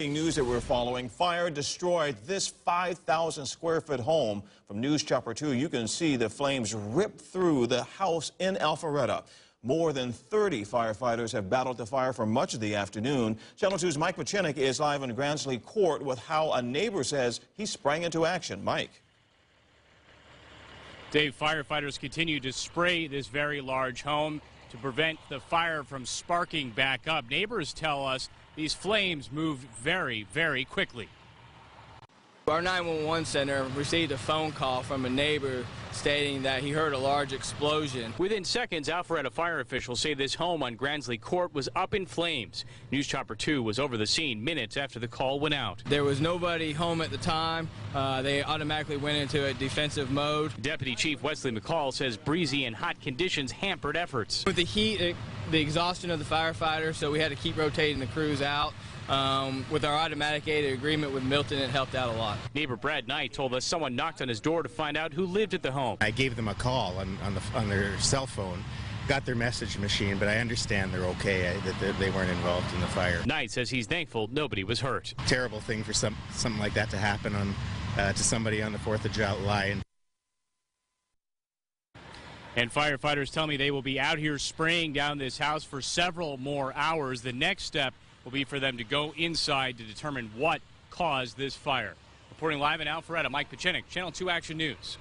News that we're following. Fire destroyed this 5,000 square foot home. From News Chopper 2, you can see the flames rip through the house in Alpharetta. More than 30 firefighters have battled the fire for much of the afternoon. Channel 2's Mike Petchenik is live in Gransley Court with how a neighbor says he sprang into action. Mike. Dave, firefighters continue to spray this very large home to prevent the fire from sparking back up. Neighbors tell us these flames moved very, very quickly. Our 911 center received a phone call from a neighbor stating that he heard a large explosion. Within seconds, Alpharetta fire officials say this home on Gransley Court was up in flames. News Chopper 2 was over the scene minutes after the call went out. There was nobody home at the time. Uh, they automatically went into a defensive mode. Deputy Chief Wesley McCall says breezy and hot conditions hampered efforts. With the heat, it, the exhaustion of the firefighters, so we had to keep rotating the crews out. Um, with our automatic aid agreement with Milton, it helped out a lot. Neighbor Brad Knight told us someone knocked on his door to find out who lived at the home. I gave them a call on, on, the, on their cell phone, got their message machine, but I understand they're okay, that they weren't involved in the fire. Knight says he's thankful nobody was hurt. Terrible thing for some, something like that to happen on, uh, to somebody on the 4th of July. And firefighters tell me they will be out here spraying down this house for several more hours. The next step will be for them to go inside to determine what caused this fire. Reporting live in Alpharetta, Mike Petchenik, Channel 2 Action News.